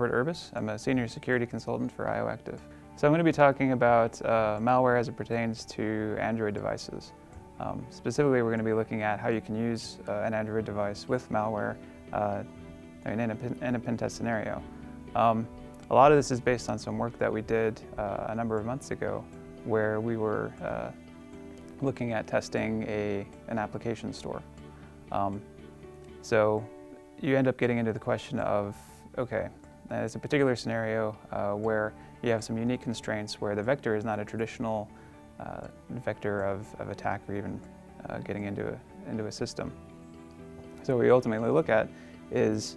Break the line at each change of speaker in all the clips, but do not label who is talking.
Robert Urbis. I'm a senior security consultant for IOActive. So I'm going to be talking about uh, malware as it pertains to Android devices. Um, specifically, we're going to be looking at how you can use uh, an Android device with malware uh, I mean, in, a, in a pen test scenario. Um, a lot of this is based on some work that we did uh, a number of months ago where we were uh, looking at testing a, an application store. Um, so you end up getting into the question of, okay, there's a particular scenario uh, where you have some unique constraints where the vector is not a traditional uh, vector of, of attack or even uh, getting into a, into a system. So what we ultimately look at is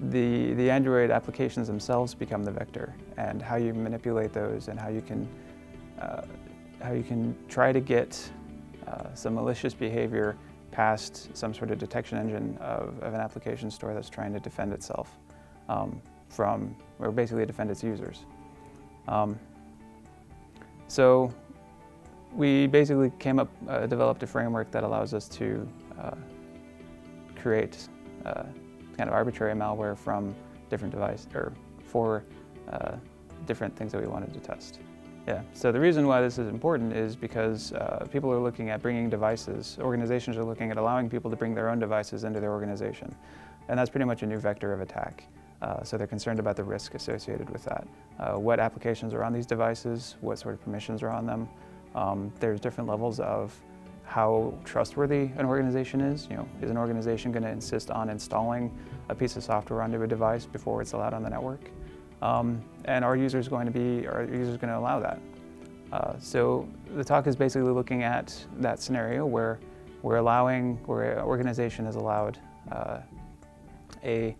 the, the Android applications themselves become the vector and how you manipulate those and how you can, uh, how you can try to get uh, some malicious behavior past some sort of detection engine of, of an application store that's trying to defend itself um, from, or basically defend its users. Um, so we basically came up, uh, developed a framework that allows us to uh, create uh, kind of arbitrary malware from different devices, or for uh, different things that we wanted to test. Yeah, so the reason why this is important is because uh, people are looking at bringing devices, organizations are looking at allowing people to bring their own devices into their organization. And that's pretty much a new vector of attack. Uh, so they're concerned about the risk associated with that. Uh, what applications are on these devices, what sort of permissions are on them. Um, there's different levels of how trustworthy an organization is. You know, is an organization going to insist on installing a piece of software onto a device before it's allowed on the network? Um, and are users going to be, are users going to allow that? Uh, so the talk is basically looking at that scenario where we're allowing, where an organization has allowed uh, a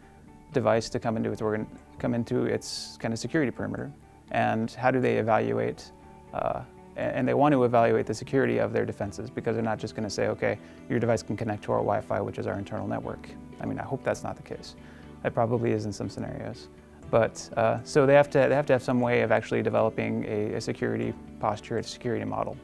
device to come into its organ, come into its kind of security perimeter, and how do they evaluate, uh, and they want to evaluate the security of their defenses because they're not just going to say, okay, your device can connect to our Wi-Fi, which is our internal network. I mean, I hope that's not the case. It probably is in some scenarios. But uh, so they have to they have to have some way of actually developing a, a security posture, a security model.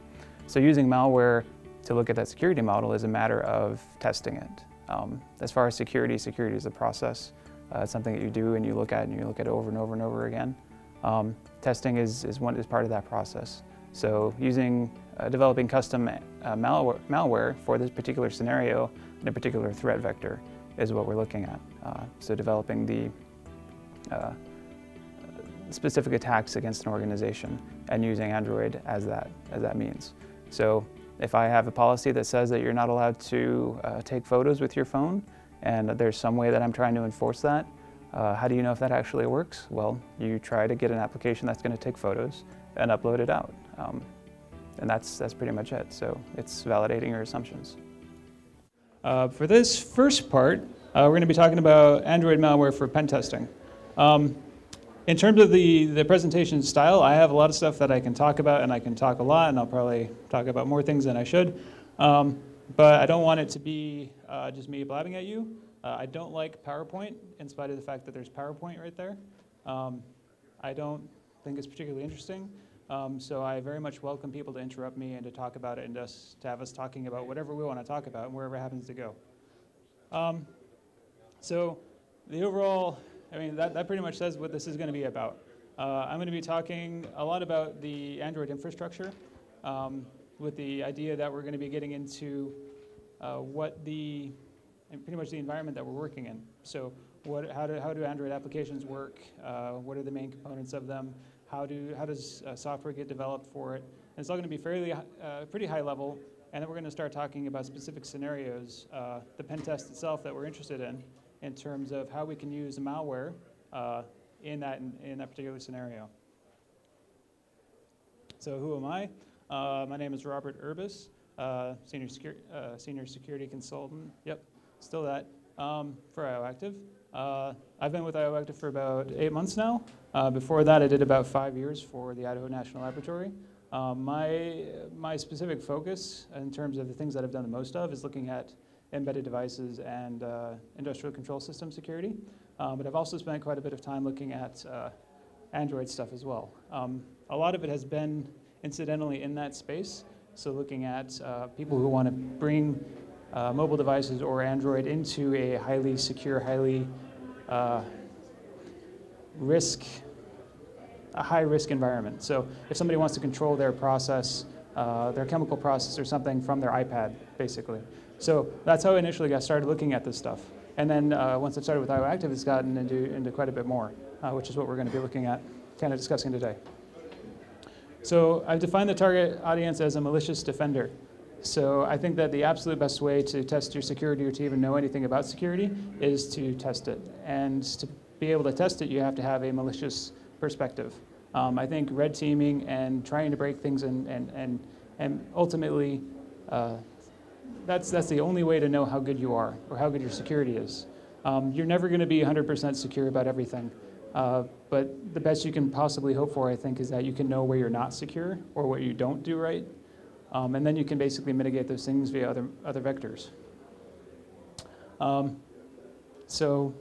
So using malware to look at that security model is a matter of testing it. Um, as far as security, security is a process. Uh, it's something that you do and you look at and you look at it over and over and over again. Um, testing is, is, one, is part of that process. So using, uh, developing custom uh, malware, malware for this particular scenario and a particular threat vector is what we're looking at. Uh, so developing the uh, specific attacks against an organization and using Android as that, as that means. So if I have a policy that says that you're not allowed to uh, take photos with your phone, and there's some way that I'm trying to enforce that, uh, how do you know if that actually works? Well, you try to get an application that's going to take photos and upload it out. Um, and that's, that's pretty much it. So it's validating your assumptions. Uh, for this first part, uh, we're going to be talking about Android malware for pen testing. Um, in terms of the, the presentation style, I have a lot of stuff that I can talk about, and I can talk a lot, and I'll probably talk about more things than I should. Um, but I don't want it to be uh, just me blabbing at you. Uh, I don't like PowerPoint, in spite of the fact that there's PowerPoint right there. Um, I don't think it's particularly interesting. Um, so I very much welcome people to interrupt me and to talk about it and just to have us talking about whatever we want to talk about and wherever it happens to go. Um, so the overall I mean, that, that pretty much says what this is going to be about. Uh, I'm going to be talking a lot about the Android infrastructure um, with the idea that we're going to be getting into uh, what the, pretty much the environment that we're working in. So what, how, do, how do Android applications work? Uh, what are the main components of them? How, do, how does uh, software get developed for it? And it's all going to be fairly, uh, pretty high level. And then we're going to start talking about specific scenarios, uh, the pen test itself that we're interested in, in terms of how we can use malware uh, in, that, in, in, that particular scenario. So who am I? Uh, my name is Robert Urbis, uh, senior, secu uh, senior security consultant. Yep, still that um, for IOActive. Uh, I've been with IOActive for about eight months now. Uh, before that, I did about five years for the Idaho National Laboratory. Um, my, my specific focus in terms of the things that I've done the most of is looking at embedded devices and uh, industrial control system security. Um, but I've also spent quite a bit of time looking at uh, Android stuff as well. Um, a lot of it has been incidentally in that space. So looking at uh, people who want to bring uh, mobile devices or Android into a highly secure, highly uh, risk, a high risk environment. So if somebody wants to control their process, uh, their chemical process or something from their iPad, basically. So that's how I initially got started looking at this stuff. And then uh, once I started with IOActive, it's gotten into, into quite a bit more, uh, which is what we're going to be looking at, kind of discussing today. So I've defined the target audience as a malicious defender. So I think that the absolute best way to test your security or to even know anything about security is to test it. And to be able to test it, you have to have a malicious perspective. Um, I think red teaming and trying to break things and, and, and, and ultimately, uh, that's, that's the only way to know how good you are or how good your security is. Um, you're never going to be 100% secure about everything. Uh, but the best you can possibly hope for, I think, is that you can know where you're not secure or what you don't do right. Um, and then you can basically mitigate those things via other, other vectors. Um, so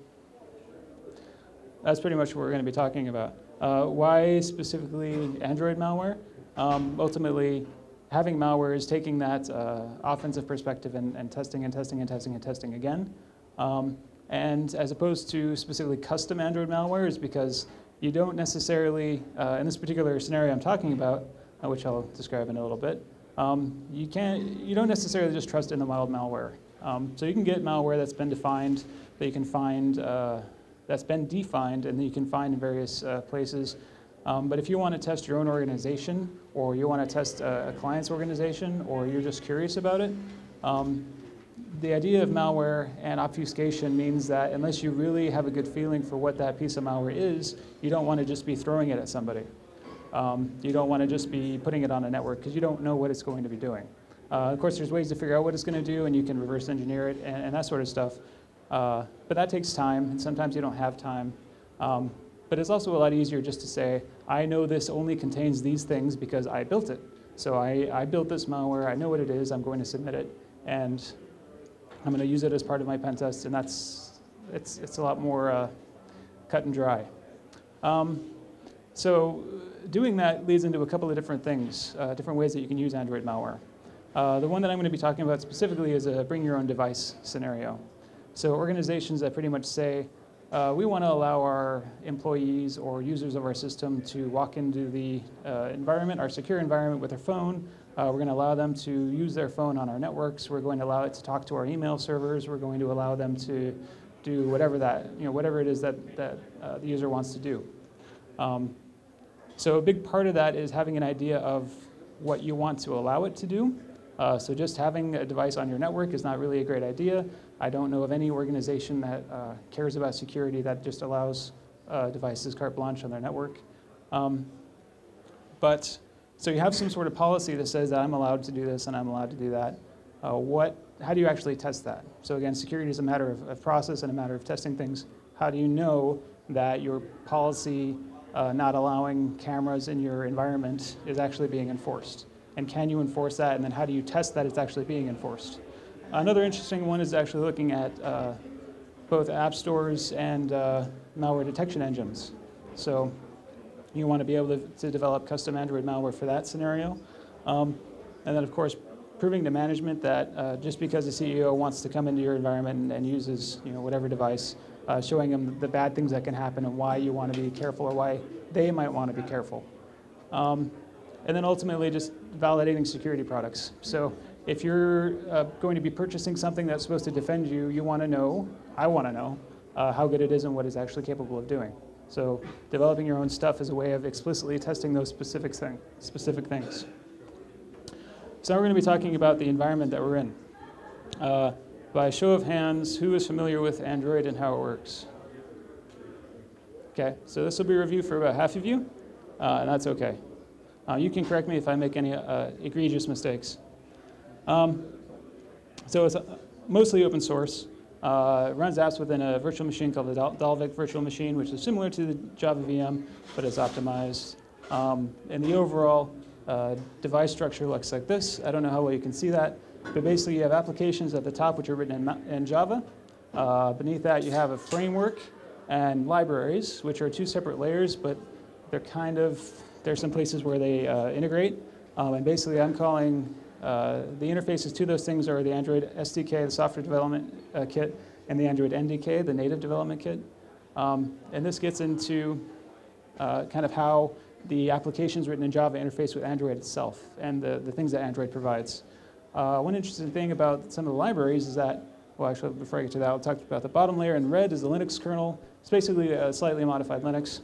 that's pretty much what we're going to be talking about. Uh, why specifically Android malware? Um, ultimately, having malware is taking that uh, offensive perspective and, and, testing and testing and testing and testing again. Um, and as opposed to specifically custom Android malware is because you don't necessarily, uh, in this particular scenario I'm talking about, uh, which I'll describe in a little bit, um, you, can't, you don't necessarily just trust in the mild malware. Um, so you can get malware that's been defined, that you can find, uh, that's been defined, and that you can find in various uh, places. Um, but if you want to test your own organization, or you want to test a, a client's organization, or you're just curious about it, um, the idea of malware and obfuscation means that unless you really have a good feeling for what that piece of malware is, you don't want to just be throwing it at somebody. Um, you don't want to just be putting it on a network because you don't know what it's going to be doing. Uh, of course, there's ways to figure out what it's going to do, and you can reverse engineer it and, and that sort of stuff. Uh, but that takes time, and sometimes you don't have time. Um, but it's also a lot easier just to say, I know this only contains these things because I built it. So I, I built this malware, I know what it is, I'm going to submit it, and I'm going to use it as part of my pen test, and that's, it's, it's a lot more uh, cut and dry. Um, so doing that leads into a couple of different things, uh, different ways that you can use Android malware. Uh, the one that I'm going to be talking about specifically is a bring your own device scenario. So organizations that pretty much say, uh, we want to allow our employees or users of our system to walk into the uh, environment, our secure environment with their phone, uh, we're going to allow them to use their phone on our networks. We're going to allow it to talk to our email servers. We're going to allow them to do whatever that, you know, whatever it is that, that uh, the user wants to do. Um, so a big part of that is having an idea of what you want to allow it to do. Uh, so just having a device on your network is not really a great idea. I don't know of any organization that uh, cares about security that just allows uh, devices carte blanche on their network. Um, but so you have some sort of policy that says that I'm allowed to do this and I'm allowed to do that. Uh, what, how do you actually test that? So again, security is a matter of, of, process and a matter of testing things. How do you know that your policy uh, not allowing cameras in your environment is actually being enforced? And can you enforce that? And then how do you test that it's actually being enforced? Another interesting one is actually looking at uh, both app stores and uh, malware detection engines. So you want to be able to, to develop custom Android malware for that scenario. Um, and then, of course, proving to management that uh, just because the CEO wants to come into your environment and, and uses you know, whatever device, uh, showing them the bad things that can happen and why you want to be careful or why they might want to be careful. Um, and then ultimately just validating security products. So if you're uh, going to be purchasing something that's supposed to defend you, you want to know, I want to know, uh, how good it is and what it's actually capable of doing. So developing your own stuff is a way of explicitly testing those specific, thing, specific things. So now we're going to be talking about the environment that we're in. Uh, by show of hands, who is familiar with Android and how it works? Okay, so this will be a review for about half of you, uh, and that's okay. Uh, you can correct me if I make any uh, egregious mistakes. Um, so it's uh, mostly open source. Uh, runs apps within a virtual machine called the Dalvik virtual machine, which is similar to the Java VM, but it's optimized. Um, and the overall uh, device structure looks like this. I don't know how well you can see that, but basically you have applications at the top which are written in, in Java. Uh, beneath that you have a framework and libraries, which are two separate layers, but they're kind of, there's some places where they uh, integrate. Um, and basically I'm calling uh, the interfaces to those things are the Android SDK, the software development uh, kit, and the Android NDK, the native development kit. Um, and this gets into uh, kind of how the applications written in Java interface with Android itself and the, the things that Android provides. Uh, one interesting thing about some of the libraries is that, well, actually, before I get to that, I'll talk about the bottom layer in red is the Linux kernel. It's basically a slightly modified Linux.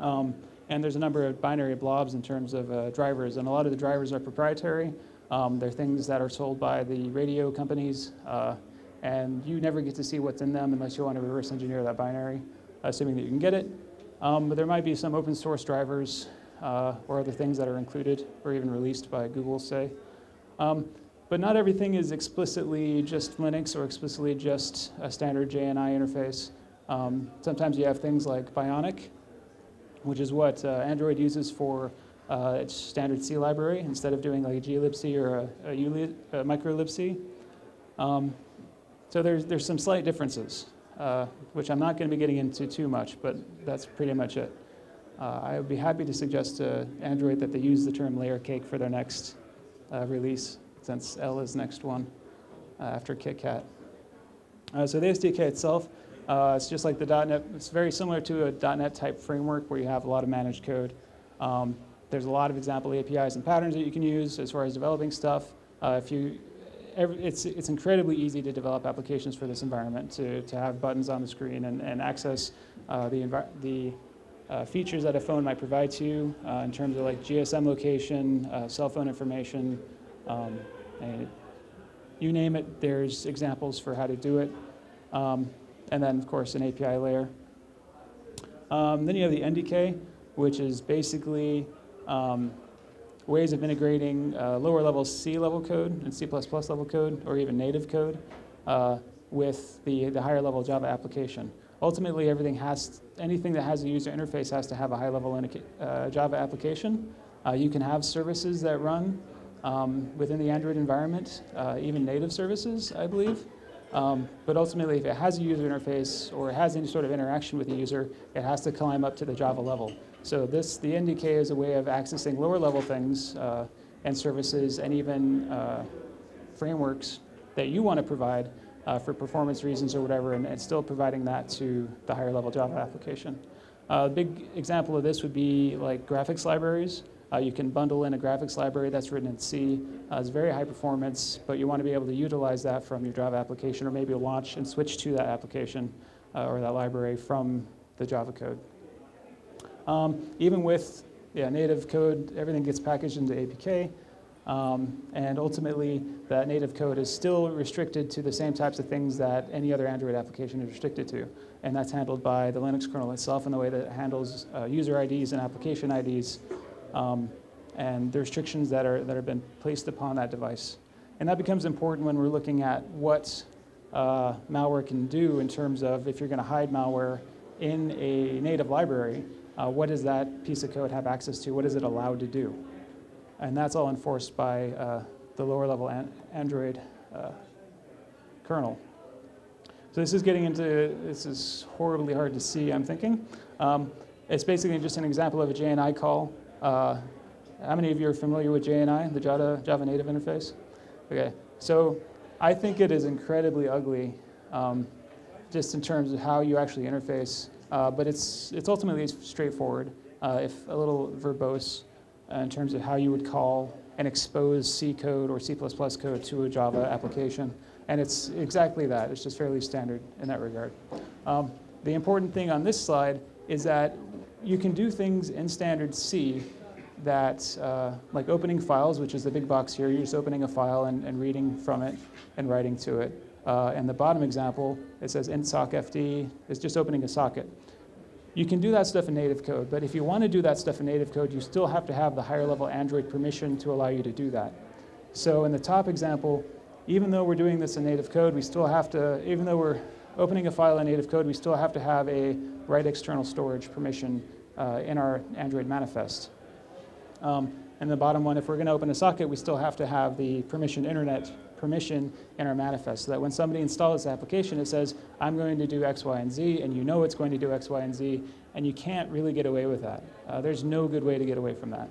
Um, and there's a number of binary blobs in terms of uh, drivers, and a lot of the drivers are proprietary. Um, they're things that are sold by the radio companies, uh, and you never get to see what's in them unless you want to reverse engineer that binary, assuming that you can get it. Um, but there might be some open source drivers uh, or other things that are included or even released by Google, say. Um, but not everything is explicitly just Linux or explicitly just a standard JNI interface. Um, sometimes you have things like Bionic, which is what uh, Android uses for uh, its standard C library instead of doing like a glibc or a, a, ULib, a microlibc. Um, so there's, there's some slight differences, uh, which I'm not going to be getting into too much, but that's pretty much it. Uh, I would be happy to suggest to Android that they use the term layer cake for their next uh, release, since L is next one uh, after KitKat. so the SDK itself, uh, it's just like the .NET. It's very similar to a .NET type framework where you have a lot of managed code. Um, there's a lot of example APIs and patterns that you can use as far as developing stuff. Uh, if you, every, it's, it's incredibly easy to develop applications for this environment, to, to have buttons on the screen and, and access uh, the, the uh, features that a phone might provide to you uh, in terms of like GSM location, uh, cell phone information, um, you name it, there's examples for how to do it. Um, and then, of course, an API layer. Um, then you have the NDK, which is basically um, ways of integrating uh, lower level C level code and C++ level code, or even native code, uh, with the, the higher level Java application. Ultimately, everything has, anything that has a user interface has to have a high level uh, Java application. Uh, you can have services that run um, within the Android environment, uh, even native services, I believe. Um, but ultimately, if it has a user interface or it has any sort of interaction with the user, it has to climb up to the Java level. So this, the NDK is a way of accessing lower level things uh, and services and even uh, frameworks that you want to provide uh, for performance reasons or whatever, and, and, still providing that to the higher level Java application. Uh, a big example of this would be like graphics libraries. Uh, you can bundle in a graphics library that's written in C. Uh, it's very high performance, but you want to be able to utilize that from your Java application or maybe launch and switch to that application or that library from the Java code. Um, even with yeah, native code, everything gets packaged into APK. Um, and ultimately, that native code is still restricted to the same types of things that any other Android application is restricted to. And that's handled by the Linux kernel itself in the way that it handles uh, user IDs and application IDs um, and the restrictions that, are, that have been placed upon that device. And that becomes important when we're looking at what uh, malware can do in terms of if you're going to hide malware in a native library, uh, what does that piece of code have access to? What is it allowed to do? And that's all enforced by uh, the lower level an Android uh, kernel. So this is getting into, this is horribly hard to see, I'm thinking. Um, it's basically just an example of a JNI call uh, how many of you are familiar with JNI, the Java, Java native interface? Okay, so I think it is incredibly ugly um, just in terms of how you actually interface, uh, but it's, it's ultimately straightforward, uh, if a little verbose uh, in terms of how you would call and expose C code or C++ code to a Java application. And it's exactly that. It's just fairly standard in that regard. Um, the important thing on this slide is that you can do things in standard C that, uh, like opening files, which is the big box here, you're just opening a file and, and reading from it and writing to it. Uh, and the bottom example, it says intsocfd, is just opening a socket. You can do that stuff in native code, but if you want to do that stuff in native code, you still have to have the higher level Android permission to allow you to do that. So in the top example, even though we're doing this in native code, we still have to, even though we're opening a file in native code, we still have to have a write external storage permission uh, in our Android manifest. Um, and the bottom one, if we're going to open a socket, we still have to have the permission internet permission in our manifest so that when somebody installs this application, it says, I'm going to do X, Y, and Z, and you know it's going to do X, Y, and Z, and you can't really get away with that. Uh, there's no good way to get away from that.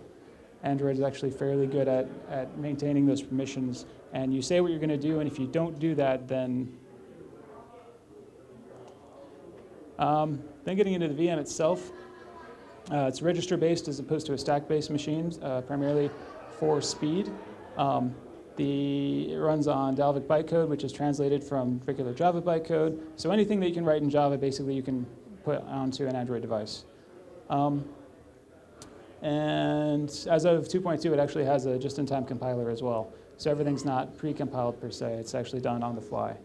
Android is actually fairly good at, at maintaining those permissions, and you say what you're going to do, and if you don't do that, then Um, then getting into the VM itself, uh, it's register-based as opposed to a stack-based machine, uh, primarily for speed. Um, the, it runs on Dalvik bytecode, which is translated from regular Java bytecode. So anything that you can write in Java, basically you can put onto an Android device. Um, and as of 2.2, it actually has a just-in-time compiler as well. So everything's not pre-compiled per se. It's actually done on the fly.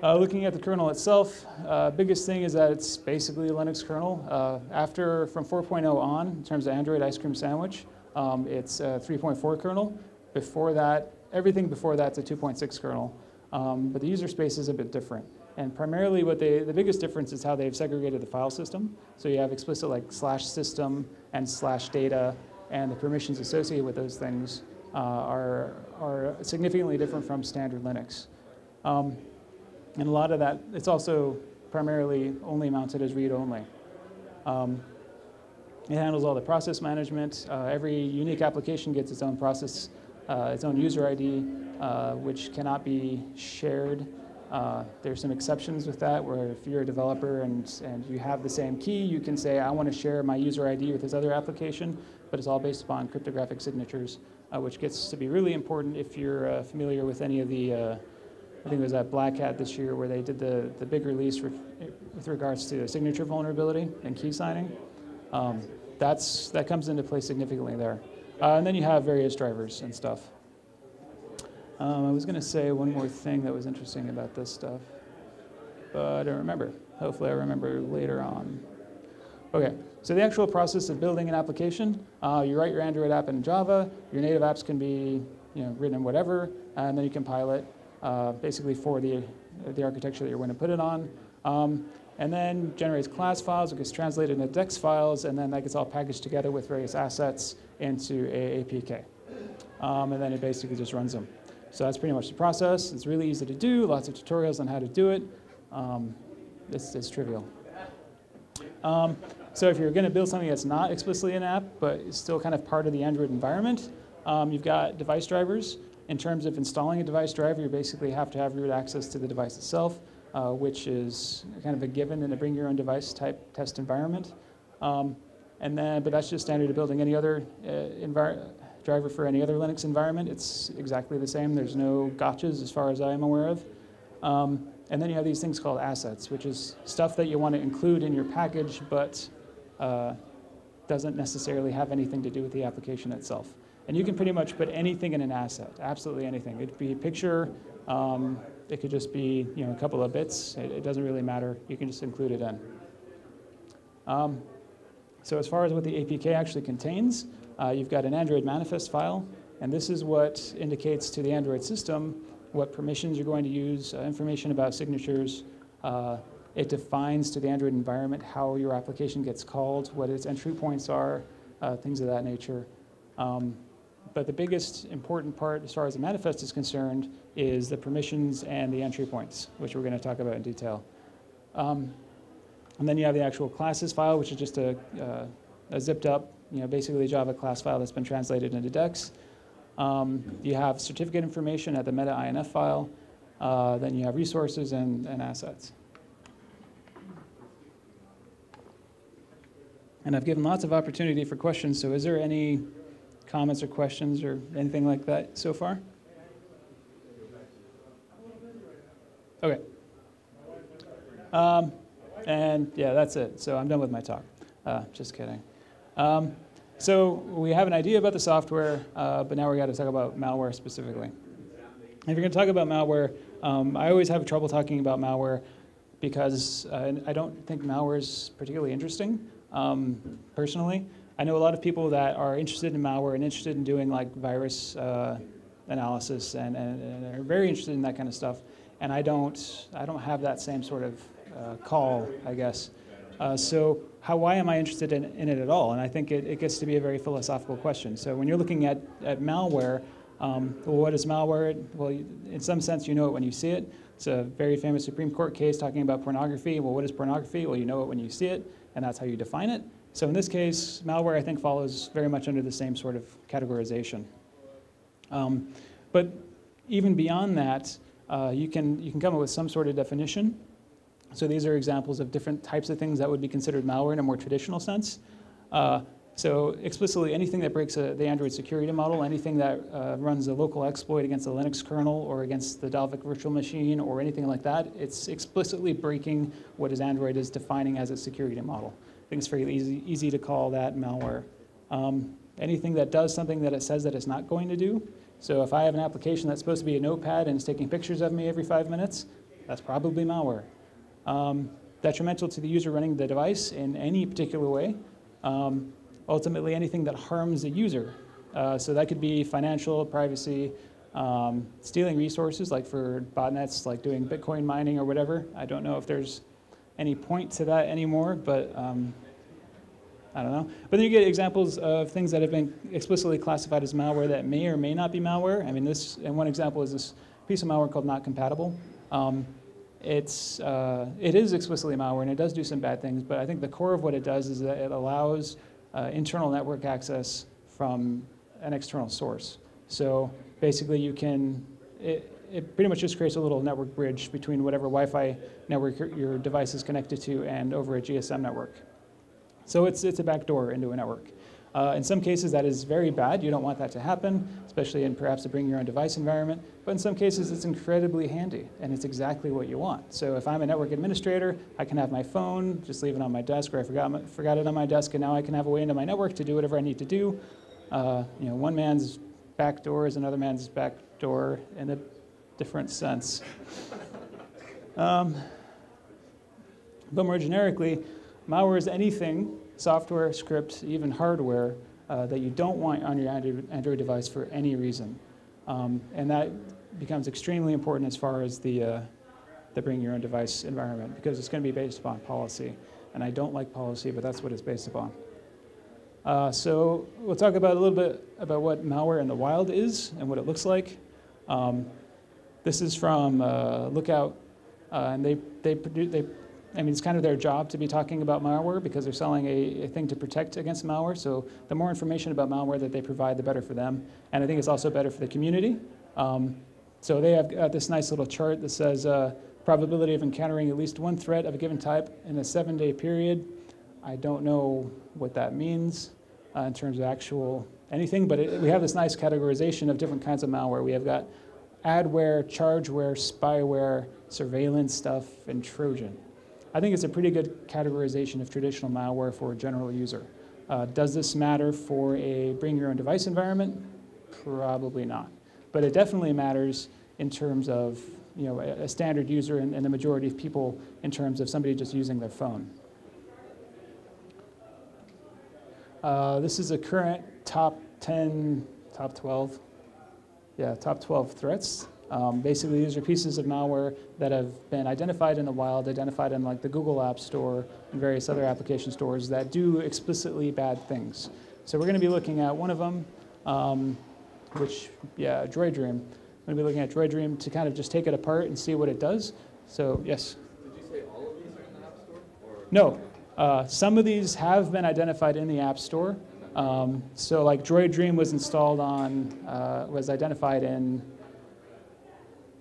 Uh, looking at the kernel itself, uh, biggest thing is that it's basically a Linux kernel. Uh, after, from 4.0 on, in terms of Android Ice Cream Sandwich, um, it's a 3.4 kernel. Before that, everything before that's a 2.6 kernel. Um, but the user space is a bit different. And primarily what they, the biggest difference is how they've segregated the file system. So you have explicit like slash system and slash data, and the permissions associated with those things uh, are, are significantly different from standard Linux. Um, and a lot of that, it's also primarily only mounted as read-only. Um, it handles all the process management. Uh, every unique application gets its own process, uh, its own user ID, uh, which cannot be shared. Uh, there's some exceptions with that, where if you're a developer and, and you have the same key, you can say, I want to share my user ID with this other application, but it's all based upon cryptographic signatures, uh, which gets to be really important if you're familiar with any of the I think it was at Black Hat this year where they did the, the big release with, with regards to signature vulnerability and key signing. Um, that's, that comes into play significantly there. Uh, and then you have various drivers and stuff. Um, I was going to say one more thing that was interesting about this stuff, but I don't remember. Hopefully, I remember later on. Okay, so the actual process of building an application, uh, you write your Android app in Java, your native apps can be you know, written in whatever, and then you compile it uh, basically for the, the architecture that you're going to put it on. Um, and then generates class files, it gets translated into DEX files, and then that gets all packaged together with various assets into a APK. Um, and then it basically just runs them. So that's pretty much the process. It's really easy to do, lots of tutorials on how to do it. Um, it's, it's, trivial. Um, so if you're going to build something that's not explicitly an app, but is still kind of part of the Android environment, um, you've got device drivers. In terms of installing a device driver, you basically have to have root access to the device itself, uh, which is kind of a given in a bring your own device type test environment. Um, and then, but that's just standard to building any other uh, driver for any other Linux environment. It's exactly the same. There's no gotchas as far as I am aware of. Um, and then you have these things called assets, which is stuff that you want to include in your package, but uh, doesn't necessarily have anything to do with the application itself. And you can pretty much put anything in an asset, absolutely anything. It'd be a picture, um, it could just be you know, a couple of bits. It, it, doesn't really matter. You can just include it in. Um, so as far as what the APK actually contains, uh, you've got an Android manifest file, and this is what indicates to the Android system what permissions you're going to use, uh, information about signatures. Uh, it defines to the Android environment how your application gets called, what its entry points are, uh, things of that nature. Um, but the biggest important part as far as the manifest is concerned is the permissions and the entry points, which we're going to talk about in detail. Um, and then you have the actual classes file, which is just a, uh, a zipped up, you know, basically a Java class file that's been translated into DEX. Um, you have certificate information at the meta INF file. Uh, then you have resources and, and assets. And I've given lots of opportunity for questions, so is there any comments or questions or anything like that so far? Okay. Um, and yeah, that's it. So I'm done with my talk. Uh, just kidding. Um, so we have an idea about the software, uh, but now we got to talk about malware specifically. If you're going to talk about malware, um, I always have trouble talking about malware because uh, I don't think malware is particularly interesting um, personally. I know a lot of people that are interested in malware and interested in doing like virus uh, analysis and, and, and, are very interested in that kind of stuff. And I don't, I don't have that same sort of uh, call, I guess. Uh, so how, why am I interested in, in, it at all? And I think it, it, gets to be a very philosophical question. So when you're looking at, at malware, um, well, what is malware? Well, in some sense, you know it when you see it. It's a very famous Supreme Court case talking about pornography. Well, what is pornography? Well, you know it when you see it, and that's how you define it. So in this case, malware, I think, follows very much under the same sort of categorization. Um, but even beyond that, uh, you, can, you can come up with some sort of definition. So these are examples of different types of things that would be considered malware in a more traditional sense. Uh, so explicitly, anything that breaks a, the Android security model, anything that uh, runs a local exploit against the Linux kernel or against the Dalvik virtual machine or anything like that, it's explicitly breaking what is Android is defining as a security model. I think it's easy, easy to call that malware. Um, anything that does something that it says that it's not going to do. So if I have an application that's supposed to be a notepad and it's taking pictures of me every five minutes, that's probably malware. Um, detrimental to the user running the device in any particular way. Um, ultimately anything that harms the user. Uh, so that could be financial, privacy, um, stealing resources, like for botnets, like doing Bitcoin mining or whatever. I don't know if there's any point to that anymore, but um, I don't know. But then you get examples of things that have been explicitly classified as malware that may or may not be malware. I mean, this, and one example is this piece of malware called not compatible. Um, it's, uh, it is explicitly malware and it does do some bad things, but I think the core of what it does is that it allows uh, internal network access from an external source. So basically you can, it pretty much just creates a little network bridge between whatever Wi-Fi network your, device is connected to and over a GSM network. So it's, it's a backdoor into a network. Uh, in some cases, that is very bad. You don't want that to happen, especially in perhaps a bring your own device environment. But in some cases, it's incredibly handy, and it's exactly what you want. So if I'm a network administrator, I can have my phone, just leave it on my desk, or I forgot, forgot it on my desk, and now I can have a way into my network to do whatever I need to do. Uh, you know, one man's back door is another man's back door in a different sense. Um, but more generically, malware is anything software, script, even hardware uh, that you don't want on your Android device for any reason. Um, and that becomes extremely important as far as the, uh, the bring your own device environment because it's going to be based upon policy. And I don't like policy, but that's what it's based upon. Uh, so we'll talk about a little bit about what malware in the wild is and what it looks like. Um, this is from uh, Lookout, uh, and they, they, produ- they I mean, it's kind of their job to be talking about malware because they're selling a, a, thing to protect against malware. So the more information about malware that they provide, the better for them. And I think it's also better for the community. Um, so they have this nice little chart that says uh, probability of encountering at least one threat of a given type in a seven-day period. I don't know what that means uh, in terms of actual anything, but it, we have this nice categorization of different kinds of malware. We have got adware, chargeware, spyware, surveillance stuff, and Trojan. I think it's a pretty good categorization of traditional malware for a general user. Uh, does this matter for a bring your own device environment? Probably not. But it definitely matters in terms of you know, a, a standard user and, and, the majority of people in terms of somebody just using their phone. Uh, this is a current top 10, top 12, yeah, top 12 threats um, basically, these are pieces of malware that have been identified in the wild, identified in like the Google App Store and various other application stores that do explicitly bad things. So we're going to be looking at one of them, um, which, yeah, Droid Dream. I'm going to be looking at Droid Dream to kind of just take it apart and see what it does. So, yes?
Did you say all of these are in the App Store? Or?
No. Uh, some of these have been identified in the App Store. Um, so, like Droid Dream was installed on, uh, was identified in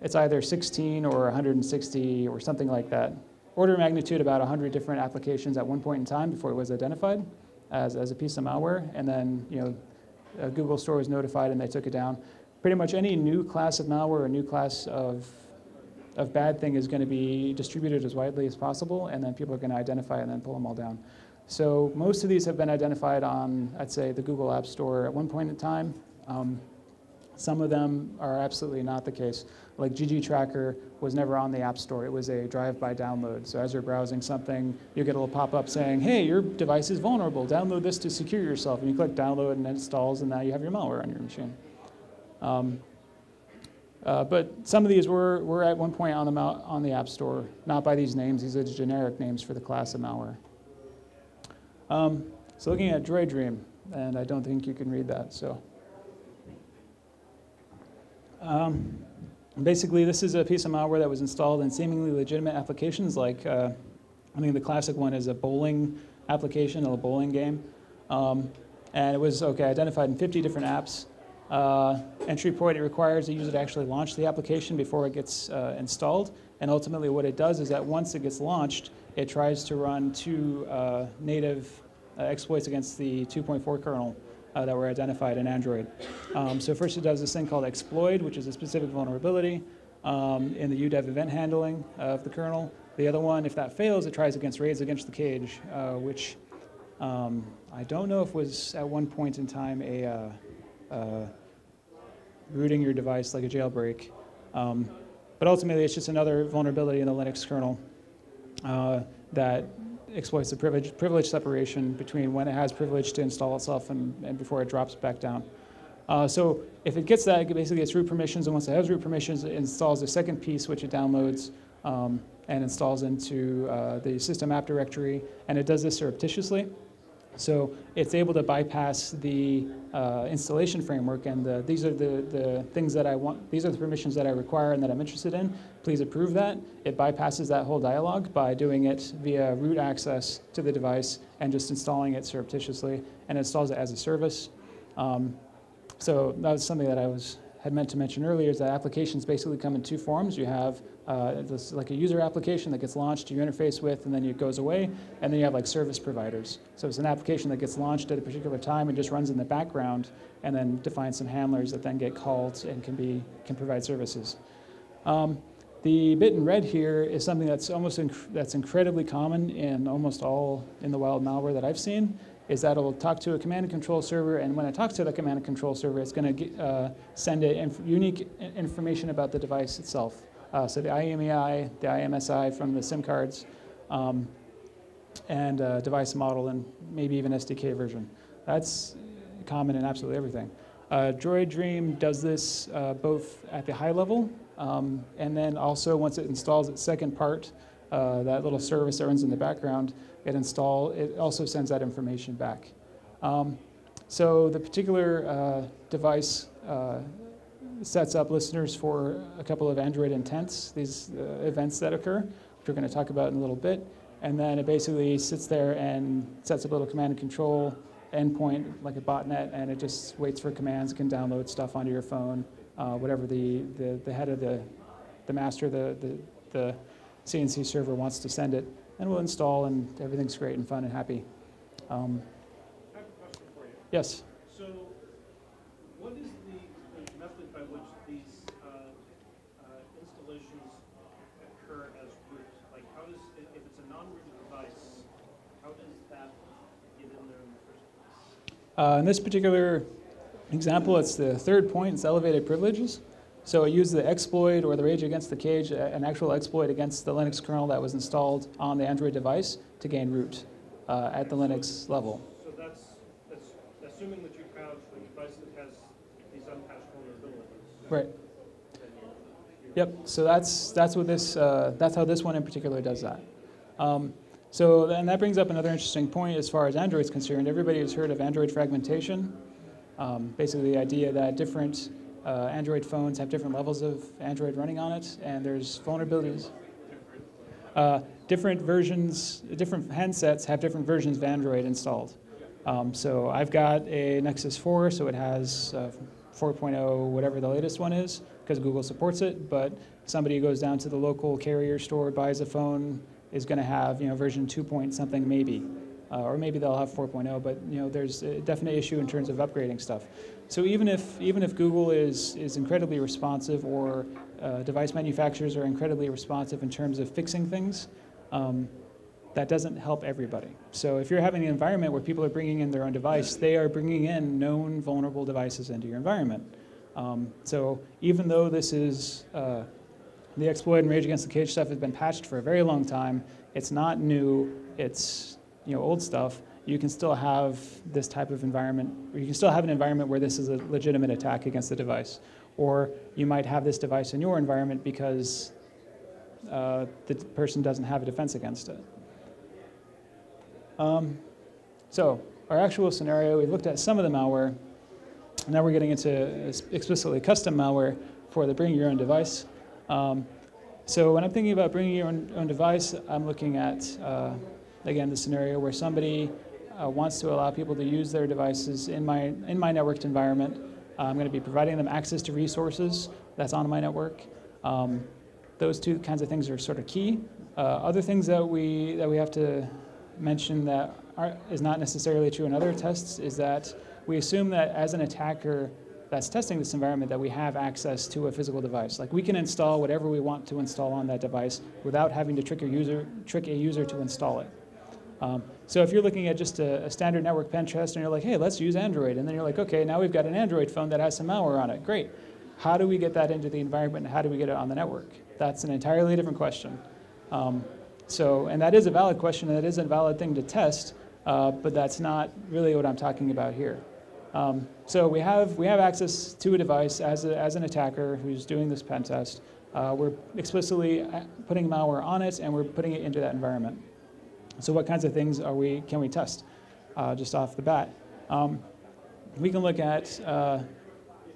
it's either 16 or 160 or something like that. Order of magnitude about 100 different applications at one point in time before it was identified as, as a piece of malware. And then, you know, uh, Google Store was notified and they took it down. Pretty much any new class of malware or new class of, of bad thing is going to be distributed as widely as possible, and then people are going to identify and then pull them all down. So most of these have been identified on, I'd say, the Google App Store at one point in time. Um, some of them are absolutely not the case. Like GG Tracker was never on the App Store. It was a drive-by download. So as you're browsing something, you get a little pop-up saying, hey, your device is vulnerable. Download this to secure yourself. And you click download and it installs, and now you have your malware on your machine. Um, uh, but some of these were, were at one point on the, on the App Store, not by these names. These are generic names for the class of malware. Um, so looking at Droid Dream, and I don't think you can read that. So. Um, basically, this is a piece of malware that was installed in seemingly legitimate applications, like uh, I think the classic one is a bowling application, a bowling game. Um, and it was, okay, identified in 50 different apps. Uh, entry point, it requires the user to actually launch the application before it gets uh, installed. And ultimately, what it does is that once it gets launched, it tries to run two uh, native uh, exploits against the 2.4 kernel uh, that were identified in Android. Um, so first, it does this thing called exploit, which is a specific vulnerability um, in the UDEV event handling of the kernel. The other one, if that fails, it tries against raids against the cage, uh, which um, I don't know if was at one point in time a uh, uh, rooting your device like a jailbreak. Um, but ultimately, it's just another vulnerability in the Linux kernel uh, that exploits the privilege, privilege separation between when it has privilege to install itself and, and before it drops back down. Uh, so if it gets that, it basically gets root permissions, and once it has root permissions, it installs a second piece, which it downloads um, and installs into uh, the system app directory, and it does this surreptitiously. So it's able to bypass the uh, installation framework, and the, these are the, the things that I want, these are the permissions that I require and that I'm interested in. Please approve that. It bypasses that whole dialog by doing it via root access to the device and just installing it surreptitiously, and installs it as a service. Um, so that was something that I was had meant to mention earlier is that applications basically come in two forms. You have uh, this, like a user application that gets launched, you interface with, and then it goes away. And then you have like service providers. So it's an application that gets launched at a particular time and just runs in the background, and then defines some handlers that then get called and can be can provide services. Um, the bit in red here is something that's almost inc- that's incredibly common in almost all in the wild malware that I've seen is that it'll talk to a command and control server, and when it talks to the command and control server, it's going to uh, send it inf unique information about the device itself. Uh, so the IMEI, the IMSI from the SIM cards, um, and uh, device model, and maybe even SDK version. That's common in absolutely everything. Uh, Droid Dream does this uh, both at the high level, um, and then also once it installs its second part, uh, that little service that runs in the background, it install, it also sends that information back. Um, so the particular uh, device uh, sets up listeners for a couple of Android intents, these uh, events that occur, which we're going to talk about in a little bit. And then it basically sits there and sets up a little command and control endpoint like a botnet, and it just waits for commands, can download stuff onto your phone, uh, whatever the, the, the head of the, the master, the, the, the CNC server wants to send it and we'll install, and everything's great and fun and happy. Um,
I have a question for you.
yes.
So, what is the, the method by which these uh, uh, installations occur as root? Like, how does, if if it's a non-rooted device, how does that get in there in the first place?
Uh, in this particular example, it's the third point, it's elevated privileges. So it used the exploit or the rage against the cage, an actual exploit against the Linux kernel that was installed on the Android device to gain root uh, at the Linux level.
So that's, that's assuming that you have a device that has these unpatched vulnerabilities.
Right. Yep. So that's that's what this uh, that's how this one in particular does that. Um, so and that brings up another interesting point as far as Android is concerned. Everybody has heard of Android fragmentation. Um, basically, the idea that different uh, Android phones have different levels of Android running on it, and there's vulnerabilities. Uh, different versions, different handsets have different versions of Android installed. Um, so I've got a Nexus 4, so it has uh, 4.0, whatever the latest one is, because Google supports it. But somebody who goes down to the local carrier store, buys a phone, is going to have you know version 2 point something maybe, uh, or maybe they'll have 4.0. But you know there's a definite issue in terms of upgrading stuff. So even if even if Google is is incredibly responsive, or uh, device manufacturers are incredibly responsive in terms of fixing things. Um, that doesn't help everybody. So if you're having an environment where people are bringing in their own device, they are bringing in known vulnerable devices into your environment. Um, so even though this is uh, the exploit and Rage Against the Cage stuff has been patched for a very long time, it's not new. It's you know old stuff. You can still have this type of environment, or you can still have an environment where this is a legitimate attack against the device, or you might have this device in your environment because uh, the person doesn't have a defense against it. Um, so our actual scenario, we've looked at some of the malware. Now we're getting into explicitly custom malware for the bring your own device. Um, so when I'm thinking about bringing your own, own device, I'm looking at, uh, again, the scenario where somebody uh, wants to allow people to use their devices in my, in my networked environment. I'm going to be providing them access to resources that's on my network. Um, those two kinds of things are sort of key. Uh, other things that we that we have to mention that are, is not necessarily true in other tests is that we assume that as an attacker that's testing this environment that we have access to a physical device. Like we can install whatever we want to install on that device without having to trick a user, trick a user to install it. Um, so if you're looking at just a, a, standard network pen test and you're like, hey, let's use Android, and then you're like, okay, now we've got an Android phone that has some malware on it. Great. How do we get that into the environment and how do we get it on the network? That's an entirely different question. Um, so, and that is a valid question and that is a valid thing to test, uh, but that's not really what I'm talking about here. Um, so we have, we have access to a device as, a, as an attacker who's doing this pen test. Uh, we're explicitly uh, putting malware on it and we're putting it into that environment. So what kinds of things are we, can we test uh, just off the bat? Um, we can look at uh,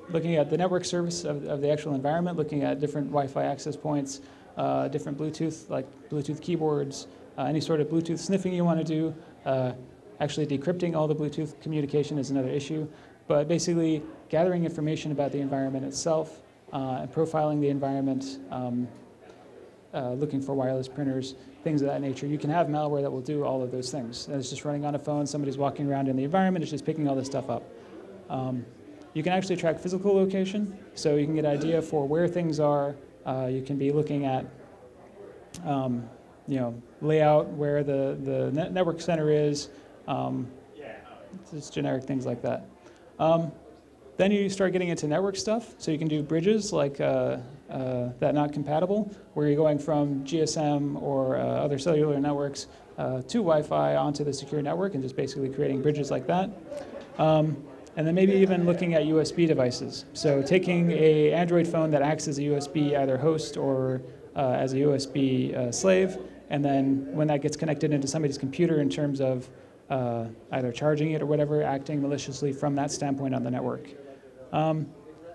looking at the network service of, of, the actual environment, looking at different Wi-Fi access points, uh, different Bluetooth, like Bluetooth keyboards, uh, any sort of Bluetooth sniffing you want to do. Uh, actually decrypting all the Bluetooth communication is another issue. But basically gathering information about the environment itself uh, and profiling the environment, um, looking for wireless printers, things of that nature. You can have malware that will do all of those things. And it's just running on a phone, somebody's walking around in the environment, it's just picking all this stuff up. Um, you can actually track physical location, so you can get an idea for where things are. Uh, you can be looking at, um, you know, layout, where the, the net network center is, um, just generic things like that. Um, then you start getting into network stuff, so you can do bridges like uh, uh, that NotCompatible, where you're going from GSM or uh, other cellular networks uh, to Wi-Fi onto the secure network and just basically creating bridges like that. Um, and then maybe even looking at USB devices. So taking a Android phone that acts as a USB either host or uh, as a USB uh, slave, and then when that gets connected into somebody's computer in terms of uh, either charging it or whatever, acting maliciously from that standpoint on the network. Um,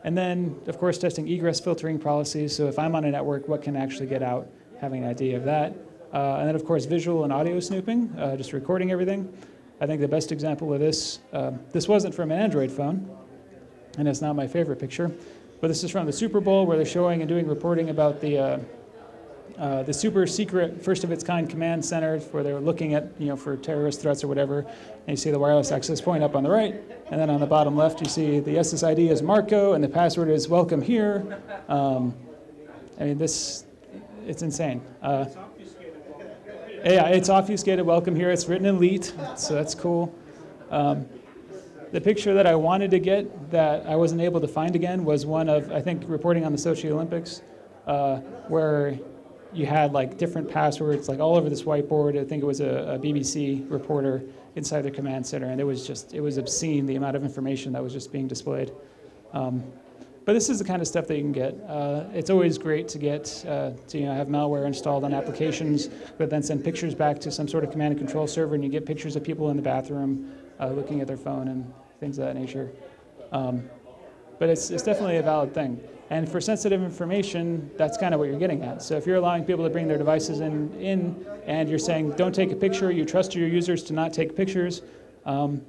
and then, of course, testing egress filtering policies. So if I'm on a network, what can actually get out, having an idea of that. Uh, and then, of course, visual and audio snooping, uh, just recording everything. I think the best example of this, uh, this wasn't from an Android phone, and it's not my favorite picture, but this is from the Super Bowl where they're showing and doing reporting about the, uh, the super secret, first of its kind command center where they're looking at, you know, for terrorist threats or whatever. And you see the wireless access point up on the right. And then on the bottom left, you see the SSID is Marco and the password is welcome here. Um, I mean, this, it's insane. Uh, yeah, it's obfuscated welcome here. It's written elite, so that's cool. Um, the picture that I wanted to get that I wasn't able to find again was one of, I think, reporting on the Sochi Olympics, uh, where you had like different passwords like all over this whiteboard. I think it was a, a, BBC reporter inside the command center, and it was just it was obscene the amount of information that was just being displayed. Um, but this is the kind of stuff that you can get. Uh, it's always great to get uh, to you know have malware installed on applications, but then send pictures back to some sort of command and control server, and you get pictures of people in the bathroom uh, looking at their phone and things of that nature. Um, but it's, it's definitely a valid thing. And for sensitive information, that's kind of what you're getting at. So if you're allowing people to bring their devices in, in and you're saying, don't take a picture, you trust your users to not take pictures, um,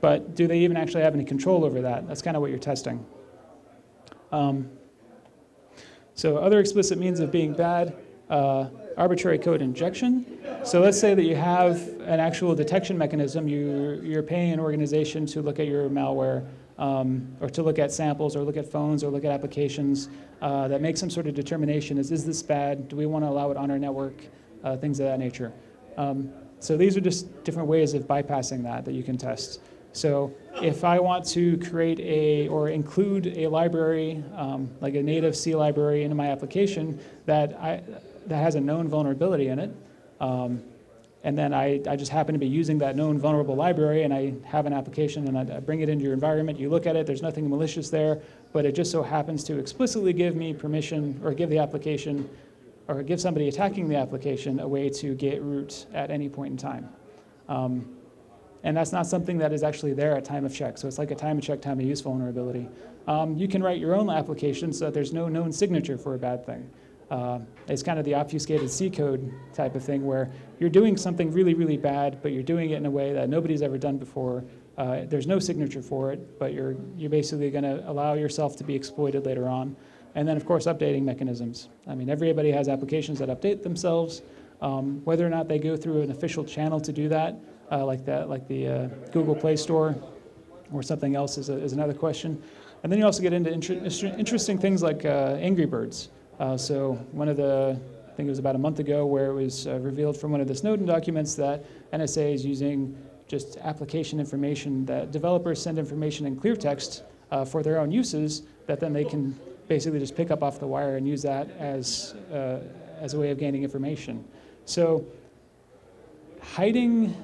but do they even actually have any control over that? That's kind of what you're testing. Um, so other explicit means of being bad, uh, arbitrary code injection. So let's say that you have an actual detection mechanism. You, you're paying an organization to look at your malware um, or to look at samples or look at phones or look at applications uh, that make some sort of determination is, is this bad? Do we want to allow it on our network? Uh, things of that nature. Um, so these are just different ways of bypassing that that you can test. So if I want to create a or include a library, um, like a native C library into my application that, I, that has a known vulnerability in it, um, and then I, I just happen to be using that known vulnerable library and I have an application and I, I bring it into your environment. You look at it, there's nothing malicious there, but it just so happens to explicitly give me permission or give the application or give somebody attacking the application a way to get root at any point in time. Um, and that's not something that is actually there at time of check. So it's like a time of check, time of use vulnerability. Um, you can write your own application so that there's no known signature for a bad thing. Uh, it's kind of the obfuscated C code type of thing where you're doing something really, really bad, but you're doing it in a way that nobody's ever done before. Uh, there's no signature for it, but you're, you're basically going to allow yourself to be exploited later on. And then, of course, updating mechanisms. I mean, everybody has applications that update themselves. Um, whether or not they go through an official channel to do that, uh, like that, like the uh, Google Play Store or something else, is, a, is another question. And then you also get into inter- interesting things like uh, Angry Birds. Uh, so one of the, I think it was about a month ago, where it was uh, revealed from one of the Snowden documents that NSA is using just application information that developers send information in clear text uh, for their own uses that then they can basically just pick up off the wire and use that as, uh, as a way of gaining information. So hiding,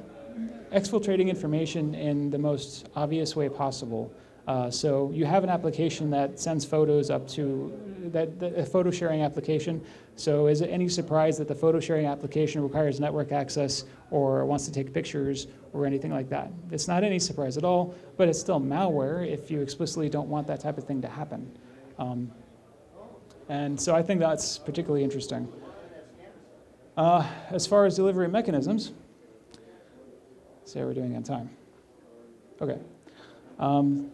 exfiltrating information in the most obvious way possible. Uh, so you have an application that sends photos up to that, a photo sharing application. So is it any surprise that the photo sharing application requires network access or wants to take pictures or anything like that? It's not any surprise at all, but it's still malware if you explicitly don't want that type of thing to happen. Um, and so I think that's particularly interesting. Uh, as far as delivery mechanisms, see how we're doing on time. Okay. Um,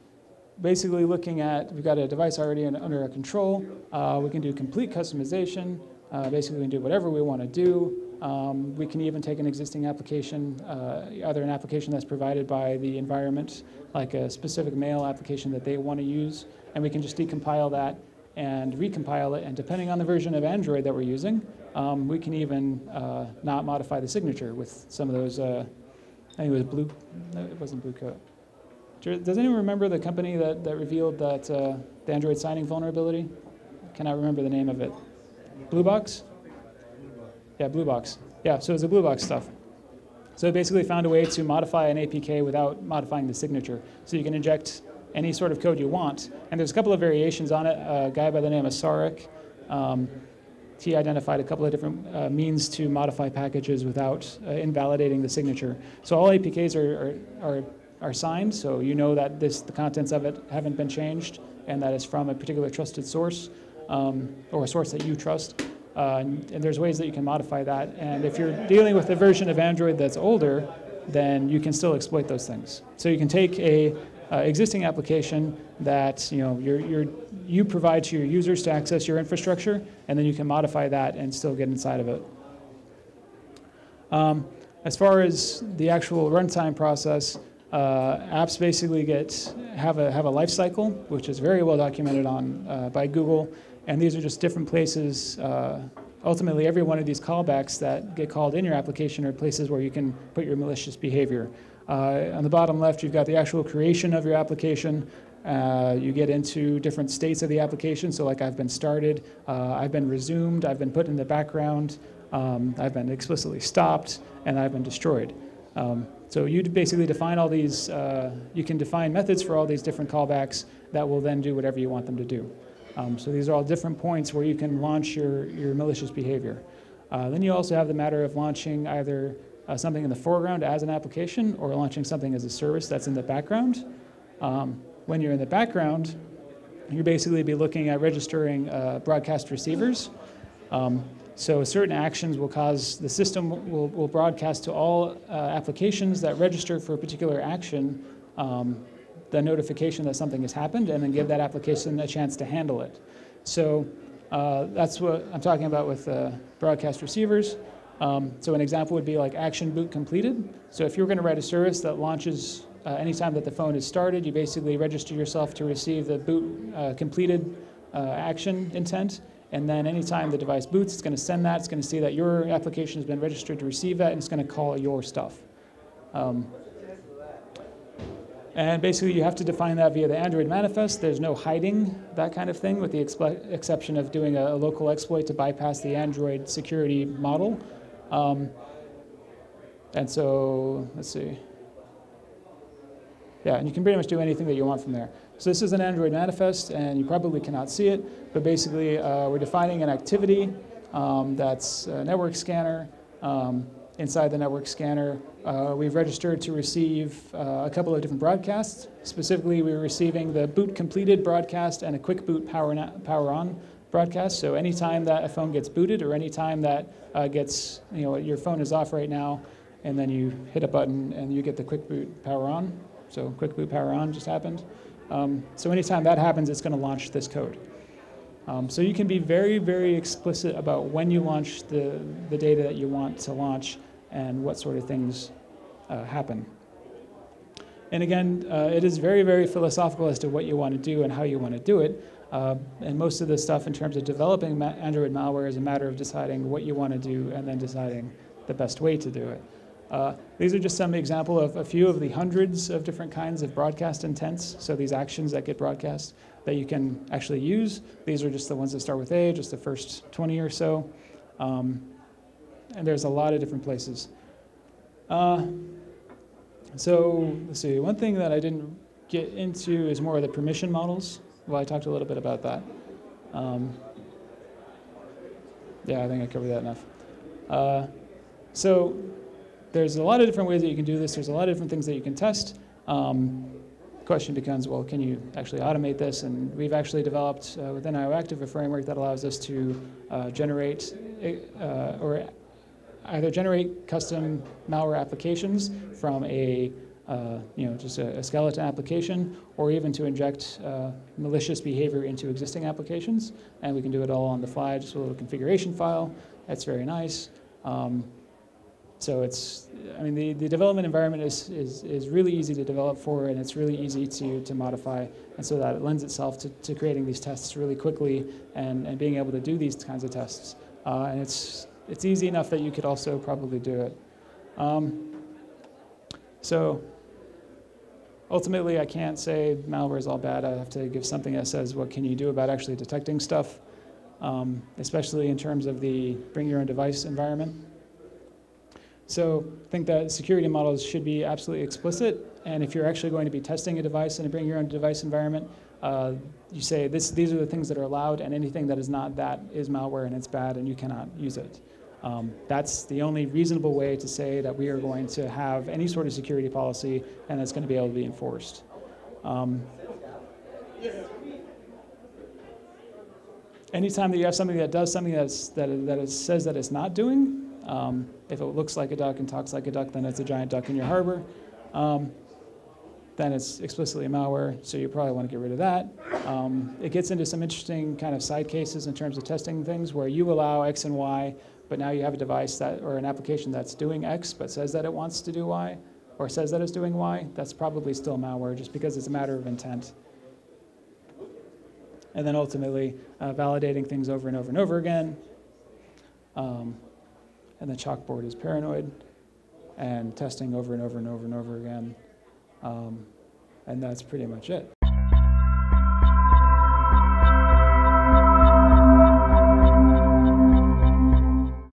basically looking at, we've got a device already in, under our control. Uh, we can do complete customization. Uh, basically, we can do whatever we want to do. Um, we can even take an existing application, uh, either an application that's provided by the environment, like a specific mail application that they want to use, and we can just decompile that and recompile it. And depending on the version of Android that we're using, um, we can even uh, not modify the signature with some of those. Uh, I think it was blue. No, it wasn't Blue Coat. Does anyone remember the company that, that revealed that uh, the Android signing vulnerability? I cannot remember the name of it. Blue Box? Yeah, Blue Box. Yeah, so it's a Blue Box stuff. So it basically found a way to modify an APK without modifying the signature. So you can inject any sort of code you want. And there's a couple of variations on it. A guy by the name of Saurik, um, he identified a couple of different uh, means to modify packages without uh, invalidating the signature. So all APKs are, are, are, are, signed, so you know that this, the contents of it haven't been changed and that it's from a particular trusted source um, or a source that you trust. Uh, and, and, there's ways that you can modify that. And if you're dealing with a version of Android that's older, then you can still exploit those things. So you can take a uh, existing application that you know you're, you're, you provide to your users to access your infrastructure, and then you can modify that and still get inside of it. Um, as far as the actual runtime process, uh, apps basically get have a have a life cycle, which is very well documented on uh, by Google, and these are just different places. Uh, ultimately, every one of these callbacks that get called in your application are places where you can put your malicious behavior. Uh, on the bottom left, you've got the actual creation of your application. Uh, you get into different states of the application. So, like I've been started, uh, I've been resumed, I've been put in the background, um, I've been explicitly stopped, and I've been destroyed. Um, so, you basically define all these, uh, you can define methods for all these different callbacks that will then do whatever you want them to do. Um, so, these are all different points where you can launch your, your malicious behavior. Uh, then you also have the matter of launching either uh, something in the foreground as an application or launching something as a service that's in the background. Um, when you're in the background, you basically be looking at registering uh, broadcast receivers. Um, so certain actions will cause the system will, will broadcast to all uh, applications that register for a particular action um, the notification that something has happened and then give that application a chance to handle it. So uh, that's what I'm talking about with uh, broadcast receivers. Um, so an example would be like action boot completed. So if you're going to write a service that launches uh, anytime that the phone is started, you basically register yourself to receive the boot uh, completed uh, action intent. And then anytime the device boots, it's going to send that. It's going to see that your application has been registered to receive that, and it's going to call your stuff. Um, and basically, you have to define that via the Android manifest. There's no hiding that kind of thing, with the exception of doing a, a local exploit to bypass the Android security model. Um, and so, let's see. Yeah, and you can pretty much do anything that you want from there. So this is an Android manifest, and you probably cannot see it, but basically uh, we're defining an activity um, that's a network scanner. Um, inside the network scanner, uh, we've registered to receive uh, a couple of different broadcasts. Specifically, we're receiving the boot completed broadcast and a quick boot power, power on broadcast. So anytime that a phone gets booted or anytime that uh, gets, you know, your phone is off right now, and then you hit a button and you get the quick boot power on. So quick boot power on just happened. Um, so anytime that happens, it's going to launch this code. Um, so you can be very, very explicit about when you launch the, the data that you want to launch and what sort of things uh, happen. And again, uh, it is very, very philosophical as to what you want to do and how you want to do it. Uh, and most of the stuff in terms of developing ma- Android malware is a matter of deciding what you want to do and then deciding the best way to do it. Uh, these are just some example of a few of the hundreds of different kinds of broadcast intents. So these actions that get broadcast that you can actually use. These are just the ones that start with A, just the first 20 or so. Um, and there's a lot of different places. Uh, so let's see. One thing that I didn't get into is more of the permission models. Well, I talked a little bit about that. Um, yeah, I think I covered that enough. Uh, so there's a lot of different ways that you can do this. There's a lot of different things that you can test. Um, question becomes, well, can you actually automate this? And we've actually developed uh, within IOActive a framework that allows us to uh, generate uh, or either generate custom malware applications from a uh, you know, just a, a, skeleton application, or even to inject uh, malicious behavior into existing applications. And we can do it all on the fly, just a little configuration file. That's very nice. Um, so it's, I mean, the, the development environment is, is, is really easy to develop for, and it's really easy to, to modify. And so that it lends itself to, to creating these tests really quickly and, and being able to do these kinds of tests. Uh, and it's, it's easy enough that you could also probably do it. Um, so ultimately, I can't say malware is all bad. I have to give something that says what can you do about actually detecting stuff, um, especially in terms of the bring your own device environment. So I think that security models should be absolutely explicit. And if you're actually going to be testing a device in a bring your own device environment, uh, you say this, these are the things that are allowed, and anything that is not that is malware and it's bad, and you cannot use it. Um, that's the only reasonable way to say that we are going to have any sort of security policy and that's going to be able to be enforced. Um, anytime that you have something that does something that's, that, that it says that it's not doing, um, if it looks like a duck and talks like a duck, then it's a giant duck in your harbor. Um, then it's explicitly malware, so you probably want to get rid of that. Um, it gets into some interesting kind of side cases in terms of testing things where you allow X and Y, but now you have a device that or an application that's doing X but says that it wants to do Y, or says that it's doing Y. That's probably still malware just because it's a matter of intent. And then ultimately uh, validating things over and over and over again. Um, and the chalkboard is paranoid, and testing over and over and over and over again. Um, and that's pretty much it.